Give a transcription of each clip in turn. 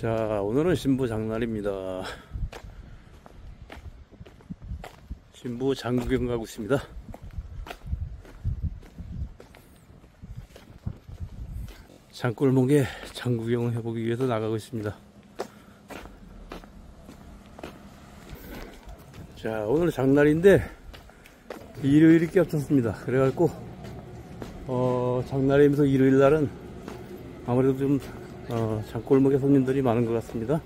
자, 오늘은 신부 장날입니다. 신부 장구경 가고 있습니다. 장골목에 장구경을 해보기 위해서 나가고 있습니다. 자, 오늘 장날인데 일요일이 겹쳤습니다. 그래갖고 어, 장날이면서 일요일 날은 아무래도 좀 어, 장골목에 손님들이 많은 것 같습니다.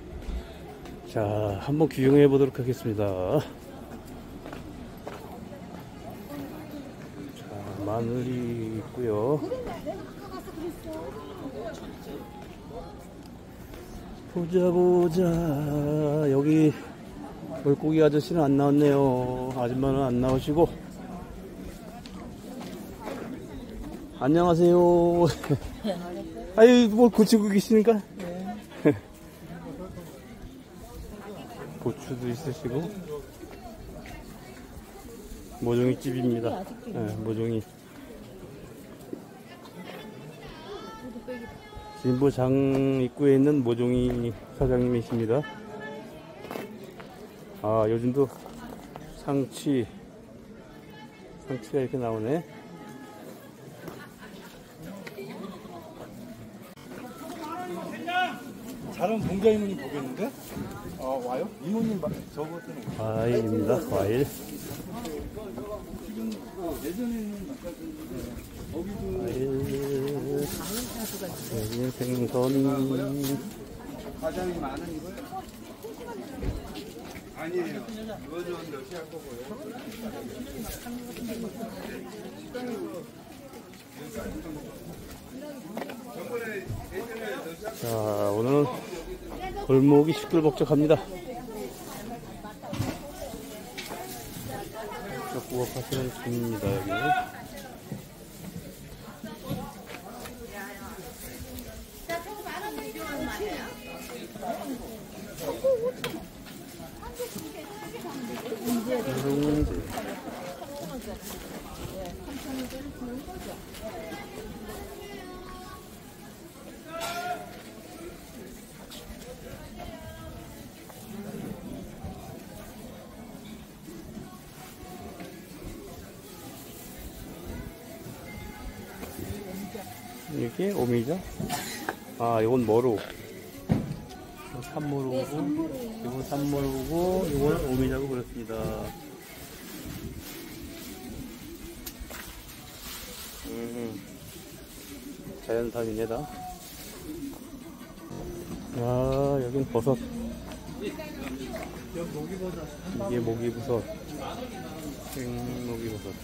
자, 한번 구경해 보도록 하겠습니다. 자, 마늘이 있고요. 보자 보자 여기 물고기 아저씨는 안 나왔네요. 아줌마는 안 나오시고 안녕하세요. 아유, 뭘 고치고 계시니까? 고추도 있으시고. 모종이 집입니다. 네, 모종이. 진보장 입구에 있는 모종이 사장님이십니다. 아, 요즘도 상치, 상치가 이렇게 나오네. 다른 동자 이모님 보겠는데? 어 와요? 이모님 때는 과일입니다, 과일. 과일. 생선. 과장이 많은 이거요? 아니에요. 이거 좀 러시아 거고요. 자, 오늘은 골목이 시끌벅적합니다. 부업하시는 분입니다, 여기. 누 이게 오미자? 아, 이건 머루. 산머루고, 이건 산머루고, 이건 오미자고 그렇습니다. 음, 자연산이네다. 아, 여긴 버섯. 이게 모기버섯. 생모기버섯.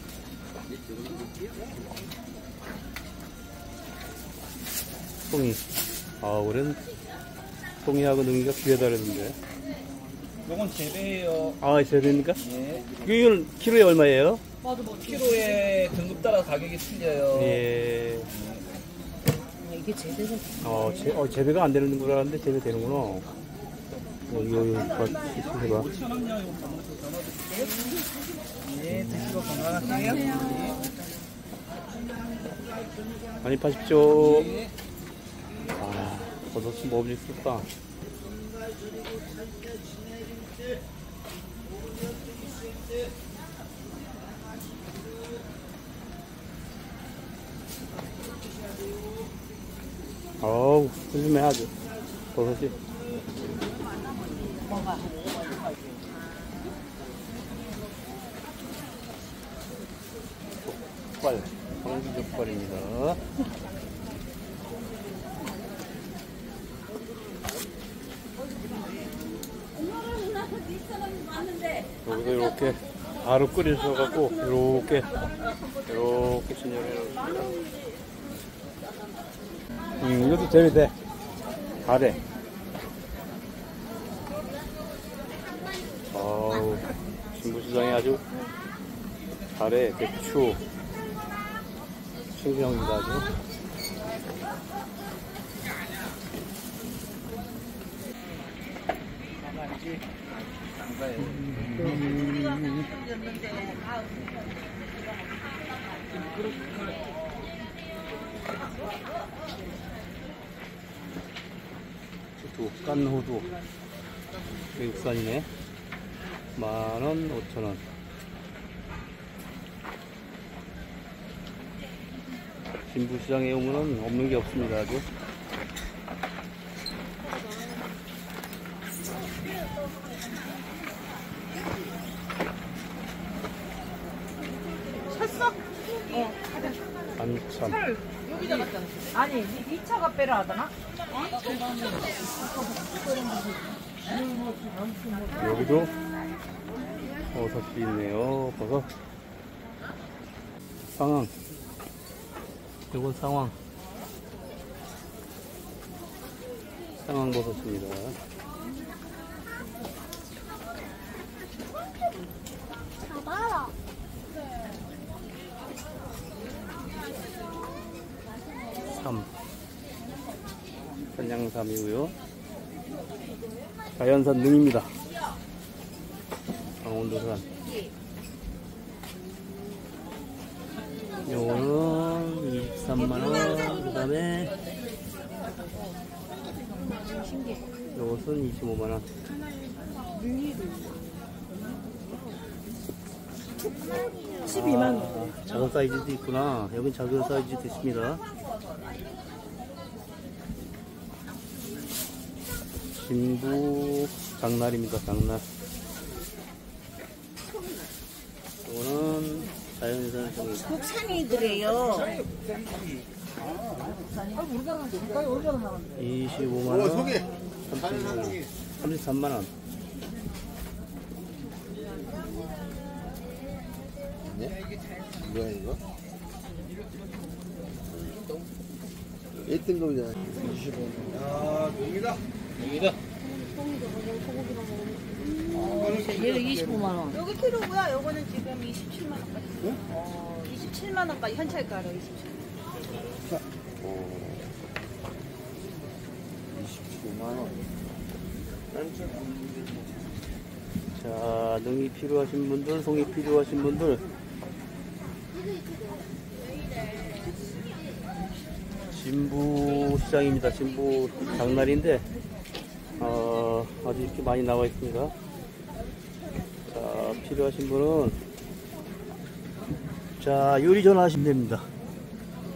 송이. 아, 올해는 송이하고 능이가 귀하다랬는데. 이건 재배예요. 아, 제대입니까? 예. 이건 키로에 얼마예요? 키로에 등급 따라 가격이 틀려요. 예. 이게 제대로 어, 제, 어, 재배가 안 되는 줄 알았는데 재배 되는구나. 어, 이거, 이거, 이거, 해봐. 예, 드시고 건강하세요. 많이 파십시오. 아, 버섯이 먹음직스럽다. 어우, 훌륭해야죠. 버섯이. 족발, 황기 족발입니다. 여기서 이렇게 바로 끓이셔갖고 이렇게 이렇게 진열해 놓습니다. 음, 이것도 재미돼. 가래. 어우, 신부시장이 아주 가래, 배추, 신기합니다 아주. 호두, 깐 호두. 외국산이네. 만원, 오천원. 진부시장에 오면은 없는 게 없습니다, 아주. 안참. 아니, 이 차가 빼라 하더나? 여기도 버섯이 있네요. 버섯. 상황. 이건 상황. 상황 버섯입니다. 삼. 산양삼이고요. 자연산 능입니다. 강원도산. 요거는 23만원, 그 다음에 요것은 25만원. 12만 아, 작은 사이즈도 있구나. 여긴 작은 사이즈도 있습니다. 진부 장날입니다, 장날. 이거는 자연산 종이. 국산이들이에요. 25만원. 33만원. 뭐야 이거? 1등급이잖아 25만 야 농이다 여기다. 얘는 25만 원. 여기 키로고요. 요거는 지금 27만 원까지. 어, 27만 원까지 현찰가로 27만 원. 25만 원 자, 능이 필요하신 분들, 송이 필요하신 분들. 진부 시장입니다. 진부 장날인데, 어, 아주 이렇게 많이 나와 있습니다. 자, 필요하신 분은, 자, 요리 전화하시면 됩니다.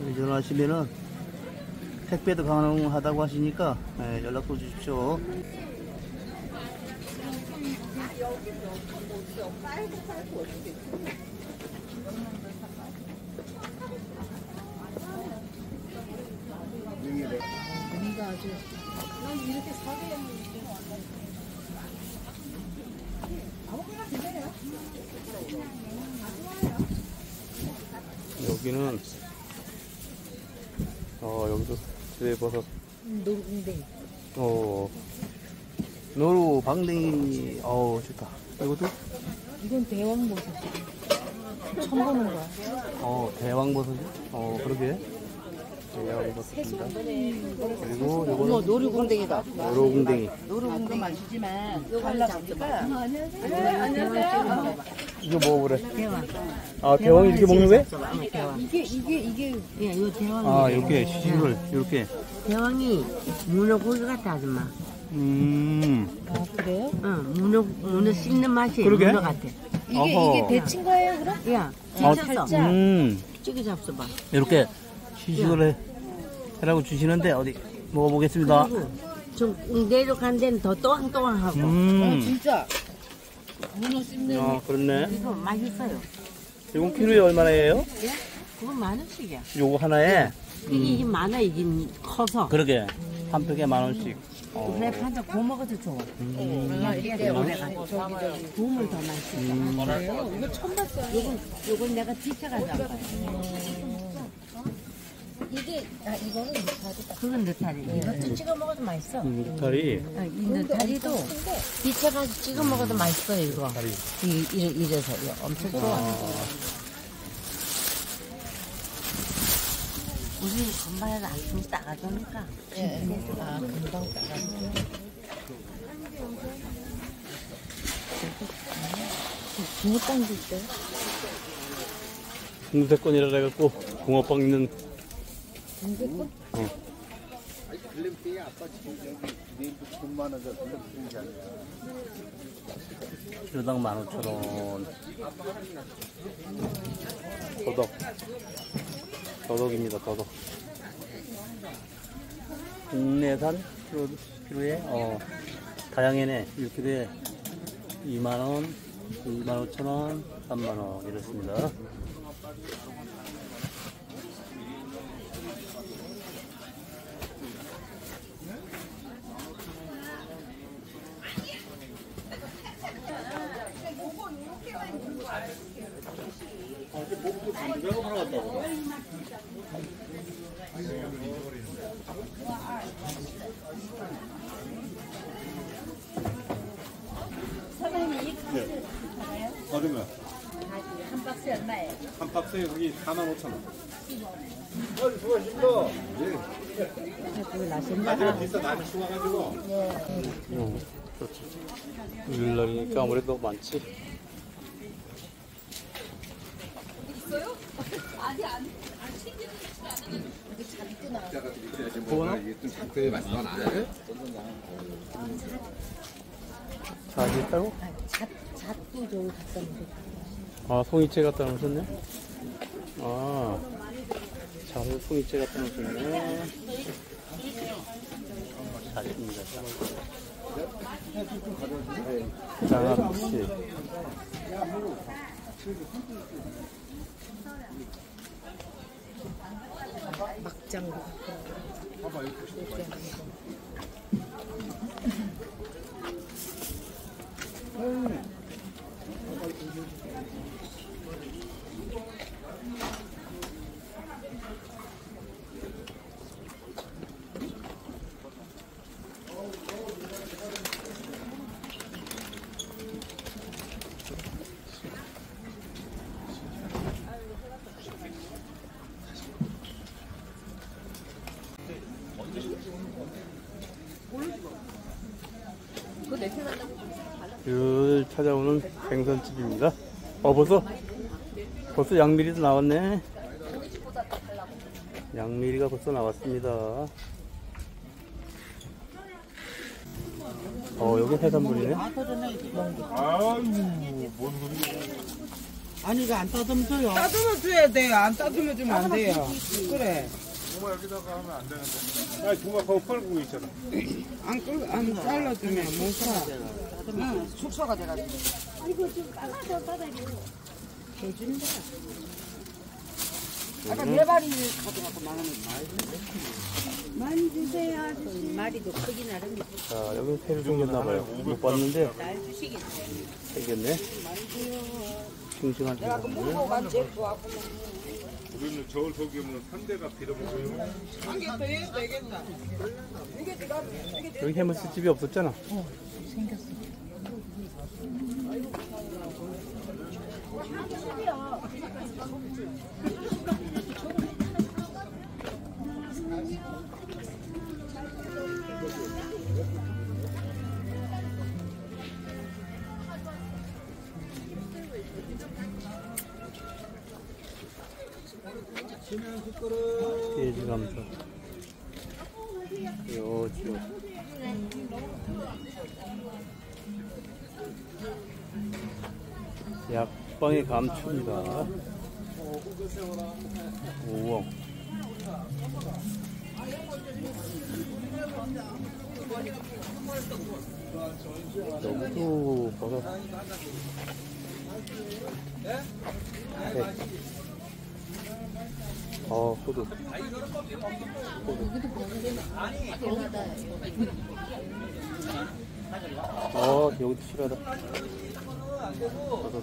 요리 전화하시면은, 택배도 가능하다고 하시니까, 예, 연락도 주십시오. 여기는 어 여기도 쇠버섯. 노루궁뎅이. 어 노루 방댕이. 어우 좋다. 이것도? 이건 대왕버섯. 처음 보는 거야. 어 대왕버섯이 어 그러게 그리고 어머, 요거는 노루궁뎅이다. 노루궁댕이 노루궁뎅이 맛이지만 달라붙을까? 이거 먹어보래 대왕. 아 대왕이 이렇게 먹는 거야? 대왕. 이게, 이게, 이게. 예, 이거 대왕이. 아 이렇게 시식을 이렇게 대왕이 문어 고기 같아 아줌마. 음 아, 그래요? 응, 문어 문어 씹는 맛이 그러게? 문어 같아. 이게. 이게 데친 거예요, 그럼? 야, 아, 진짜 음 찌개 잡숴봐. 이렇게 시식을 해 해라고 주시는데 어디 먹어보겠습니다 좀 내려간 데는 더 또황또황하고. 음 진짜. 문어 씹는. 아, 그렇네. 이거 맛있어요. 이건 키로에 얼마나 해요? 그건 만 원씩이야. 요거 하나에? 이게, 이게 많아, 이게 커서. 그러게. 한 팩에 만 원씩. 어. 그래, 판자 구워 먹어도 좋아. 아, 이게 오래가 구우면 더 맛있어. 음. 이거 처음 봤어요. 요건, 요건 내가 뒤쳐가서 한 거야. 이게, 아, 이거는 느타리다. 그건 느타리. 이것도 찍어 먹어도 맛있어. 음, 느타리. 어, 이 느타리도 뒤쳐가지고 찍어 먹어도 맛있어요, 이거. 느타리. 이, 이래, 이래서. 이거 엄청 좋아. 우리 건방에서 아침 따가주니까. 예. 아, 금방 따라. 붕어빵도 있어요? 중세권이라 해갖고 붕어빵 있는 키로당 15,000원. 더덕. 더덕입니다, 더덕. 국내산 키로, 키로에, 어, 다양해네. 1kg에 2만 원, 25,000원, 3만 원, 이렇습니다. 얼음은 한 박스 얼마예요? 한 박스에 거기 4만 5천 원. 나중에 비싸 나중에 추가가지고 음, 그렇지. 일요일날이니까 아무래도 많지. 자, 있다고? 잣, 잣도 좀 갖다 놓고. 아, 송이채 갖다 놓으셨네? 아, 자, 송이채 갖다 놓으셨네. 잘입니다. 장아찌. 막장도. 늘 찾아오는 생선집입니다. 어, 벌써, 벌써 양미리도 나왔네. 양미리가 벌써 나왔습니다. 어, 여기 해산물이네. 아니 이거 안 따듬어줘요. 따듬어 줘야 돼요. 안 따듬어 주면 안 돼요. 그래. 아니 동가 거기 펄고 있잖아. 안 끌, 안 잘라주면 못 사. 응, 숙소가 돼가지고. 아까 네 마리 가져가고 만 원을 많이 주세요, 아저씨. 마리도 크기 나름이죠. 자, 여기 새로 생겼나봐요. 못 봤는데. 날 주시겠네. 생겼네. 싱싱한 해산물. 물고만 제고 하고 우리는 저울 속에 오면 3대가 빌어먹어요. 해도 되겠나? 이게 내가 여기 해물스 집이 없었잖아. 돼지 감자. 요지요. 약 방의 감초입니다. 우엉. 여기도 버섯. 네. 어, 호두. 어, 여기도 싫어하다. 버섯.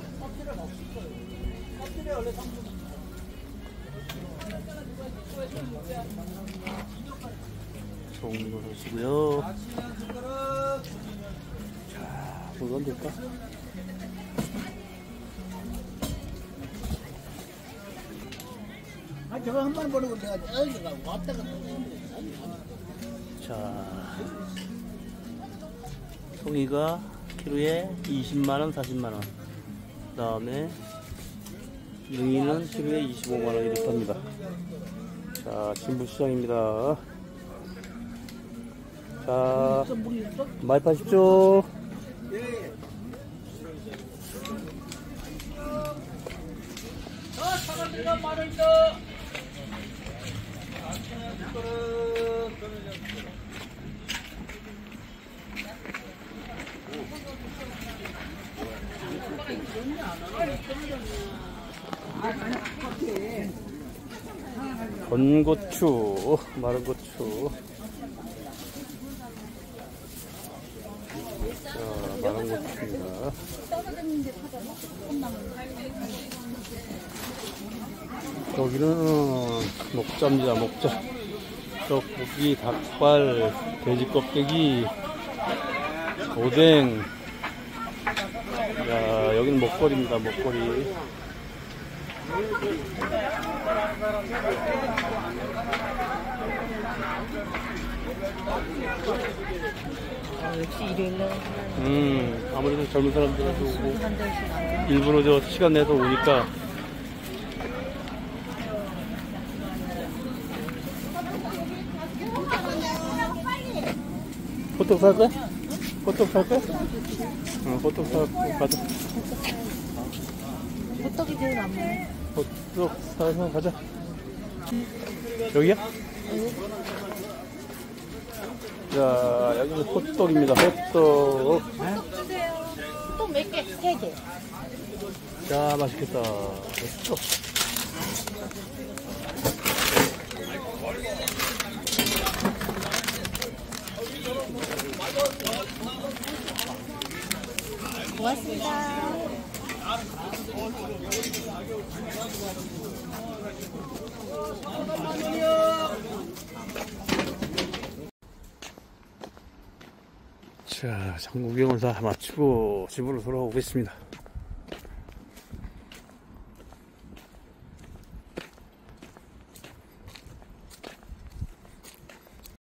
종로시고요. 자, 뭐가 될까? 아, 저거 한 번 보내고 내가 여기 가 왔다가 자, 송이가 키로에 20만원, 40만원. 그 다음에 능이는 키로에 25만원 이렇게 합니다. 자, 진부시장입니다. 자, 많이 파십시오. 건고추, 마른 고추. 자, 마른 고추입니다. 여기는 목자입니다, 목자. 떡볶이, 닭발, 돼지 껍데기, 오뎅. 야, 여기는 먹거리입니다, 먹거리. 역시 일요일날 음, 아무래도 젊은 사람들도 오고, 일부러 저 시간 내서 오니까. 호떡 살 거야? 호떡 살 거야? 어, 호떡 사고 가자. 호떡이 제일 안 먹어. 호떡 사서 가자. 여기야? 자, 여기는 호떡입니다. 호떡. 호떡 몇 개? 세 개. 자, 맛있겠다. 호떡. 고맙습니다. 자, 장구경을 다 마치고 집으로 돌아오겠습니다.